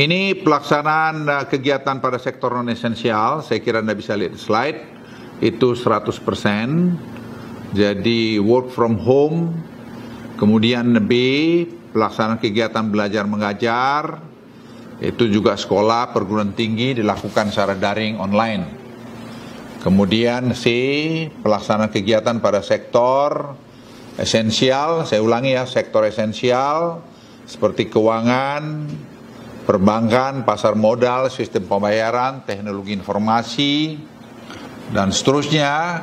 Ini pelaksanaan uh, kegiatan pada sektor non esensial, saya kira Anda bisa lihat slide, itu 100%. Jadi work from home, kemudian B, pelaksanaan kegiatan belajar mengajar, itu juga sekolah perguruan tinggi dilakukan secara daring online. Kemudian C, pelaksanaan kegiatan pada sektor esensial, saya ulangi ya, sektor esensial seperti keuangan, perbankan, pasar modal, sistem pembayaran, teknologi informasi, dan seterusnya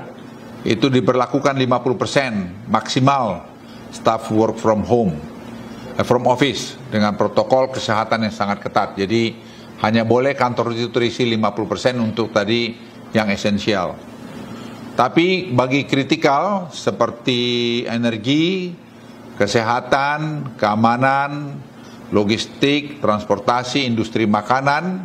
itu diberlakukan 50% maksimal staff work from home, eh, from office dengan protokol kesehatan yang sangat ketat. Jadi hanya boleh kantor itu terisi 50% untuk tadi yang esensial. Tapi bagi kritikal seperti energi, kesehatan, keamanan, logistik, transportasi, industri makanan,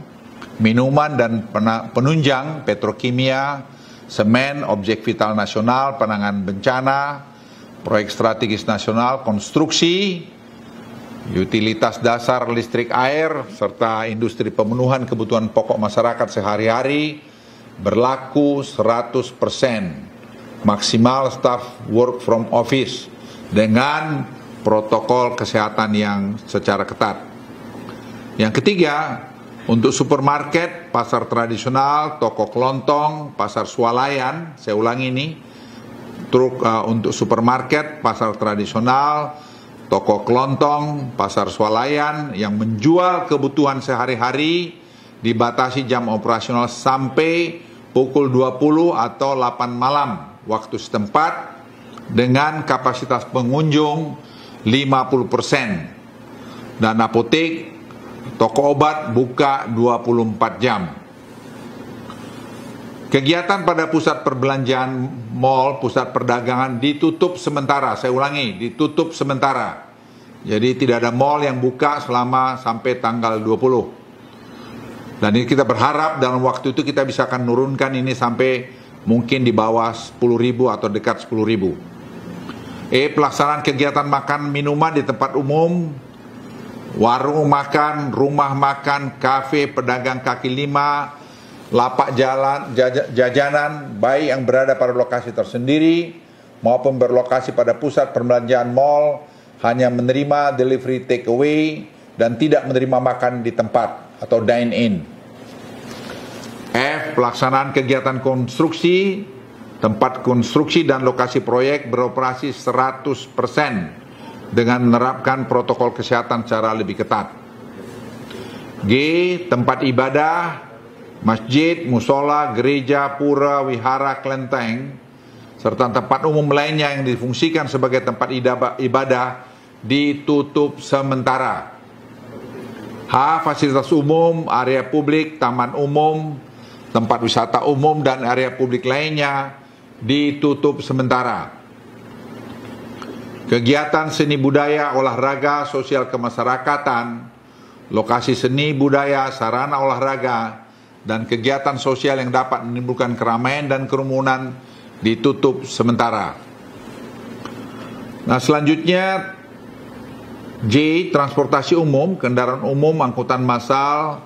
minuman dan penunjang, petrokimia, semen, objek vital nasional, penanganan bencana, proyek strategis nasional, konstruksi, utilitas dasar listrik air, serta industri pemenuhan kebutuhan pokok masyarakat sehari-hari berlaku 100% maksimal staff work from office dengan protokol kesehatan yang secara ketat. Yang ketiga, untuk supermarket, pasar tradisional, toko kelontong, pasar swalayan, saya ulangi ini, truk uh, untuk supermarket, pasar tradisional, toko kelontong, pasar swalayan yang menjual kebutuhan sehari-hari dibatasi jam operasional sampai pukul 20 atau 8 malam waktu setempat dengan kapasitas pengunjung 50% dan apotek toko obat buka 24 jam. Kegiatan pada pusat perbelanjaan mall, pusat perdagangan ditutup sementara. Saya ulangi, ditutup sementara. Jadi tidak ada mall yang buka selama sampai tanggal 20. Dan ini kita berharap dalam waktu itu kita bisa akan nurunkan ini sampai mungkin di bawah 10 ribu atau dekat 10 ribu. E. Pelaksanaan kegiatan makan minuman di tempat umum, warung makan, rumah makan, kafe, pedagang kaki lima, lapak jalan, jajanan, baik yang berada pada lokasi tersendiri maupun berlokasi pada pusat perbelanjaan mall, hanya menerima delivery take away dan tidak menerima makan di tempat atau dine in. F. Pelaksanaan kegiatan konstruksi Tempat konstruksi dan lokasi proyek beroperasi 100% dengan menerapkan protokol kesehatan secara lebih ketat. G. Tempat ibadah, masjid, musola, gereja, pura, wihara, kelenteng, serta tempat umum lainnya yang difungsikan sebagai tempat ibadah ditutup sementara. H. Fasilitas umum, area publik, taman umum, tempat wisata umum dan area publik lainnya ditutup sementara. Kegiatan seni budaya, olahraga, sosial kemasyarakatan, lokasi seni budaya, sarana olahraga, dan kegiatan sosial yang dapat menimbulkan keramaian dan kerumunan ditutup sementara. Nah selanjutnya J. Transportasi umum, kendaraan umum, angkutan massal,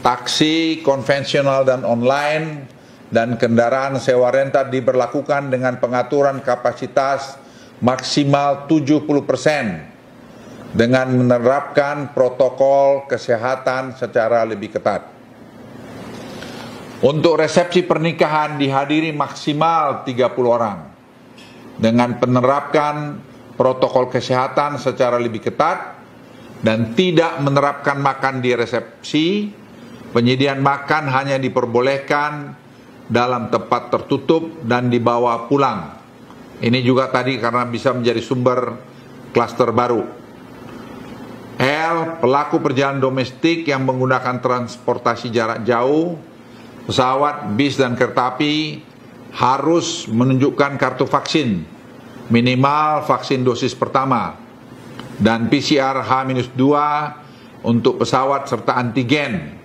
taksi, konvensional dan online, dan kendaraan sewa renta diberlakukan dengan pengaturan kapasitas maksimal 70% dengan menerapkan protokol kesehatan secara lebih ketat. Untuk resepsi pernikahan dihadiri maksimal 30 orang dengan penerapkan protokol kesehatan secara lebih ketat dan tidak menerapkan makan di resepsi, penyediaan makan hanya diperbolehkan dalam tempat tertutup dan dibawa pulang. Ini juga tadi karena bisa menjadi sumber klaster baru. L. Pelaku perjalanan domestik yang menggunakan transportasi jarak jauh, pesawat, bis, dan kereta api harus menunjukkan kartu vaksin, minimal vaksin dosis pertama, dan PCR H-2 untuk pesawat serta antigen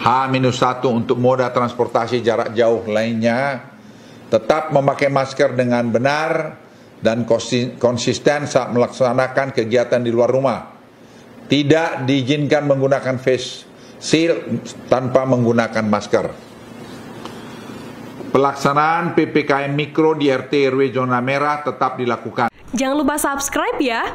H-1 untuk moda transportasi jarak jauh lainnya tetap memakai masker dengan benar dan konsisten saat melaksanakan kegiatan di luar rumah. tidak diizinkan menggunakan face shield tanpa menggunakan masker. Pelaksanaan PPKM Mikro di RT RW zona merah tetap dilakukan. Jangan lupa subscribe ya.